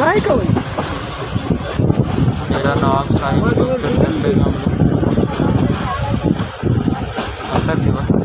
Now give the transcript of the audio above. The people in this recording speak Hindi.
Michael. मेरा नाम साहिब बेगम है